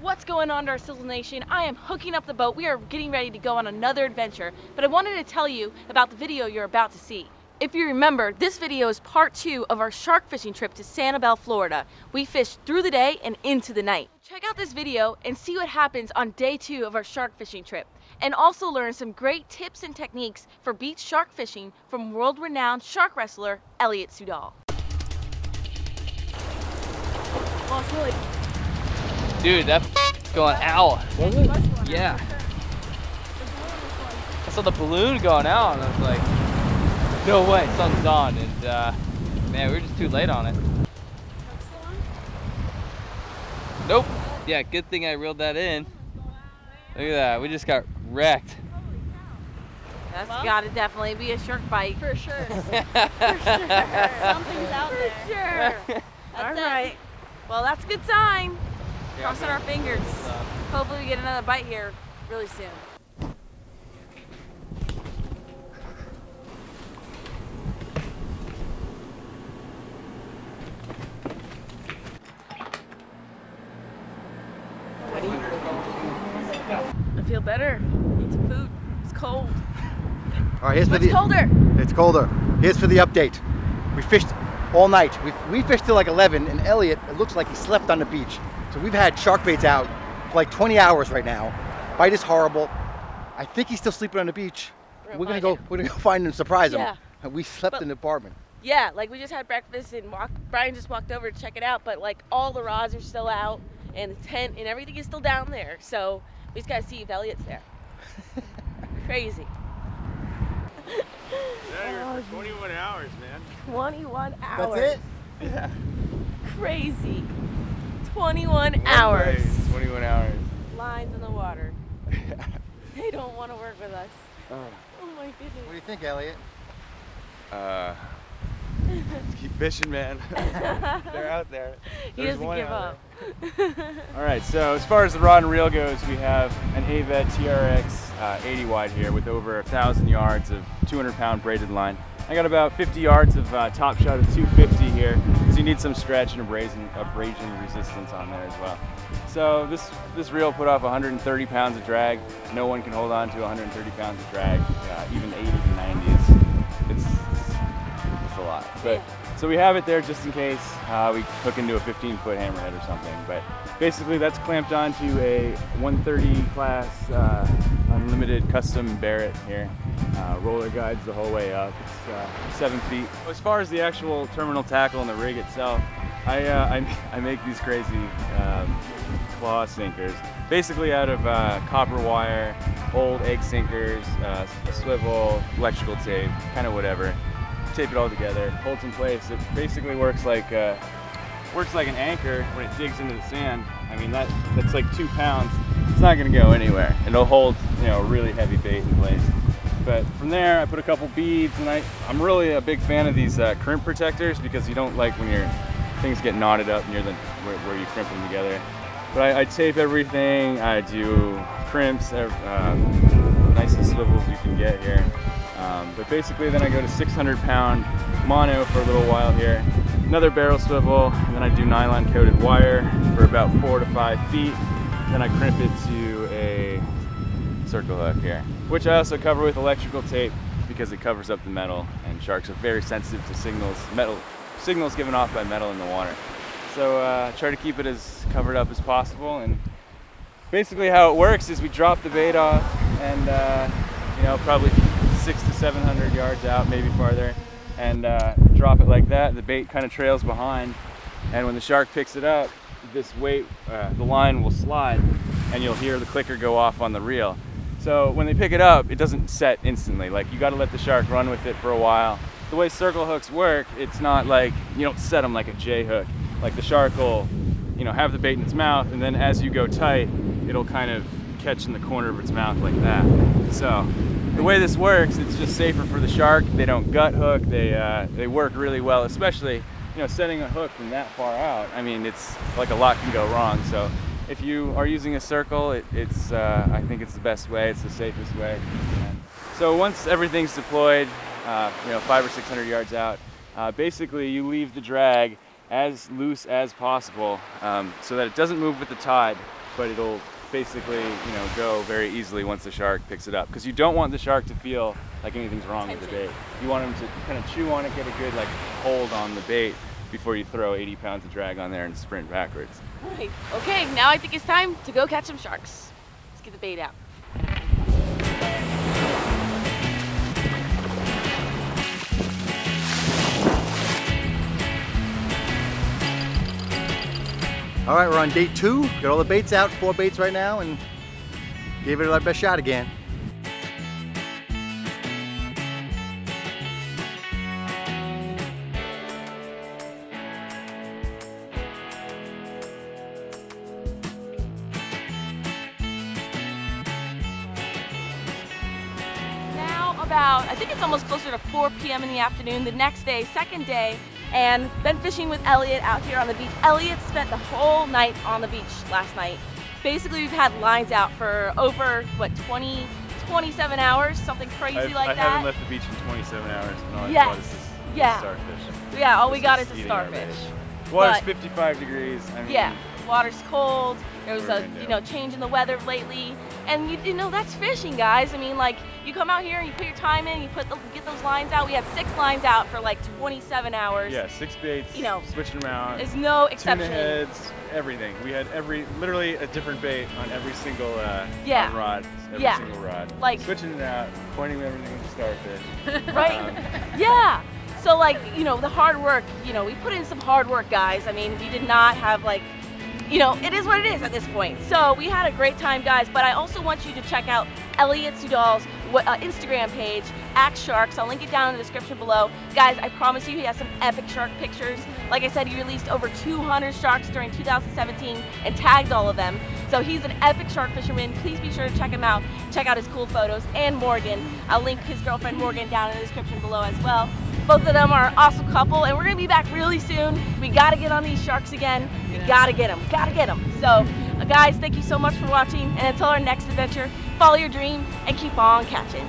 What's going on, Darcizzle Nation? I am hooking up the boat. We are getting ready to go on another adventure, but I wanted to tell you about the video you're about to see. If you remember, this video is part two of our shark fishing trip to Sanibel, Florida. We fished through the day and into the night. Check out this video and see what happens on day two of our shark fishing trip. And also learn some great tips and techniques for beach shark fishing from world-renowned shark wrestler Elliot really Dude, that going out. Was it? Yeah. I saw the balloon going out and I was like, no way, something's on. And uh, man, we were just too late on it. Nope. Yeah, good thing I reeled that in. Look at that, we just got wrecked. That's gotta definitely be a shark bite. For sure. Something's out there. Sure. All right. Well, that's a good sign. Crossing our fingers. Hopefully we get another bite here really soon. I feel better. Need some food. It's cold. All right, here's for the. colder? It's colder. Here's for the update. We fished all night. We, we fished till like 11, and Elliot, it looks like he slept on the beach. So we've had shark baits out for like 20 hours right now. Bite is horrible. I think he's still sleeping on the beach. We're We're gonna go. him. We're gonna go find him and surprise him. Yeah. And we slept But- in the apartment. Yeah, like we just had breakfast and walk, Brian just walked over to check it out, but like all the rods are still out and the tent and everything is still down there. So we just gotta see if Elliot's there. Crazy. Yeah, for 21 hours, man. 21 hours. That's it. Yeah. Crazy. 21 hours. 21 hours. Lines in the water. They don't want to work with us. Oh my goodness. What do you think, Elliot? Uh, keep fishing, man. They're out there. He There's doesn't give up. All right, so as far as the rod and reel goes, we have an Avet TRX uh, 80 wide here with over a thousand yards of 200 pound braided line. I got about 50 yards of uh, top shot of 250 here, so you need some stretch and abrasion, abrasion resistance on there as well. So this this reel put off 130 pounds of drag. No one can hold on to 130 pounds of drag, uh, even 80 but so we have it there just in case uh, we hook into a 15 foot hammerhead or something. But basically that's clamped onto a 130 class uh, unlimited custom Barrett here. Uh, roller guides the whole way up. It's uh, seven feet. As far as the actual terminal tackle and the rig itself, I, uh, I, I make these crazy um, claw sinkers, basically out of uh, copper wire, old egg sinkers, a swivel, electrical tape, kind of whatever tape it all together, holds in place. It basically works like uh, works like an anchor when it digs into the sand. I mean that that's like two pounds. It's not gonna go anywhere. It'll hold you know really heavy bait in place. But from there, I put a couple beads, and I I'm really a big fan of these uh, crimp protectors because you don't like when your things get knotted up near the where, where you crimp them together. But I, I tape everything. I do crimps, uh, nicest swivels you can get here. But basically then I go to 600 pound mono for a little while here, another barrel swivel, and then I do nylon coated wire for about four to five feet. Then I crimp it to a circle hook here, which I also cover with electrical tape because it covers up the metal and sharks are very sensitive to signals, metal, signals given off by metal in the water. So uh, try to keep it as covered up as possible and basically how it works is we drop the bait off and uh, you know probably six to 700 yards out, maybe farther, and uh, drop it like that. The bait kind of trails behind, and when the shark picks it up, this weight, uh, the line will slide, and you'll hear the clicker go off on the reel. So when they pick it up, it doesn't set instantly. Like you got to let the shark run with it for a while. The way circle hooks work, it's not like you don't set them like a J hook. Like the shark will, you know, have the bait in its mouth, and then as you go tight, it'll kind of catch in the corner of its mouth like that. So the way this works, it's just safer for the shark. They don't gut hook. They uh, they work really well, especially you know setting a hook from that far out. I mean, it's like a lot can go wrong. So if you are using a circle, it, it's uh, I think it's the best way. It's the safest way. And so once everything's deployed, uh, you know, five or six hundred yards out, uh, basically you leave the drag as loose as possible um, so that it doesn't move with the tide, but it'll basically, you know, go very easily once the shark picks it up. Because you don't want the shark to feel like anything's wrong with the bait. You want him to kind of chew on it, get a good like hold on the bait before you throw 80 pounds of drag on there and sprint backwards. Right. Okay, now I think it's time to go catch some sharks. Let's get the bait out. All right, we're on day two. Got all the baits out, four baits right now, and gave it our best shot again. Now about, I think it's almost closer to 4 p.m. in the afternoon, the next day, second day, and been fishing with Elliot out here on the beach. Elliot spent the whole night on the beach last night. Basically, we've had lines out for over, what, 20, 27 hours, something crazy I've, like I that. haven't left the beach in 27 hours, and all I Yes. is this Yeah. starfish. yeah, all we got is a starfish. Water's But- 55 degrees. I mean, Yeah, water's cold. There was a you know change in the weather lately, and you, you know that's fishing, guys. I mean, like you come out here and you put your time in, you put the, get those lines out. We had six lines out for like 27 hours. Yeah, six baits. You know, switching around. There's no Tuna exception. heads, everything. We had every, literally a different bait on every single uh, Yeah. rod. Every Yeah. single rod. Like- switching it out, pointing everything with starfish. Right? Um, yeah. So like you know the hard work. You know we put in some hard work, guys. I mean we did not have like. You know, it is what it is at this point. So we had a great time, guys. But I also want you to check out Elliot Sudal's uh, Instagram page, ACK Sharks. I'll link it down in the description below. Guys, I promise you, he has some epic shark pictures. Like I said, he released over 200 sharks during 2017 and tagged all of them. So he's an epic shark fisherman. Please be sure to check him out. Check out his cool photos. And Morgan. I'll link his girlfriend Morgan down in the description below as well. Both of them are an awesome couple, and we're gonna be back really soon. We gotta get on these sharks again. We gotta get them. Gotta get them. So, uh, guys, thank you so much for watching. And until our next adventure, follow your dream and keep on catching.